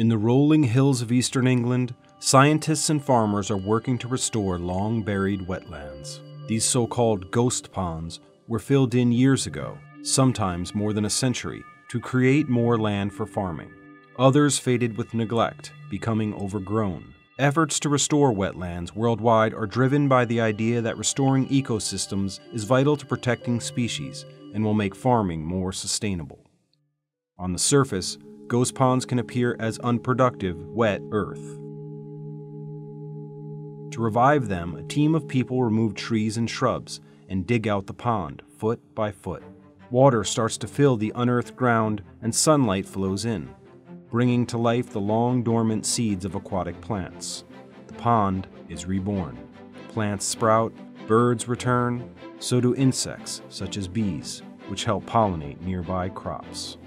In the rolling hills of eastern England, scientists and farmers are working to restore long buried wetlands. These so called ghost ponds were filled in years ago, sometimes more than a century, to create more land for farming. Others faded with neglect, becoming overgrown. Efforts to restore wetlands worldwide are driven by the idea that restoring ecosystems is vital to protecting species and will make farming more sustainable. On the surface, ghost ponds can appear as unproductive, wet earth. To revive them, a team of people remove trees and shrubs and dig out the pond, foot by foot. Water starts to fill the unearthed ground and sunlight flows in, bringing to life the long dormant seeds of aquatic plants. The pond is reborn. Plants sprout, birds return, so do insects such as bees, which help pollinate nearby crops.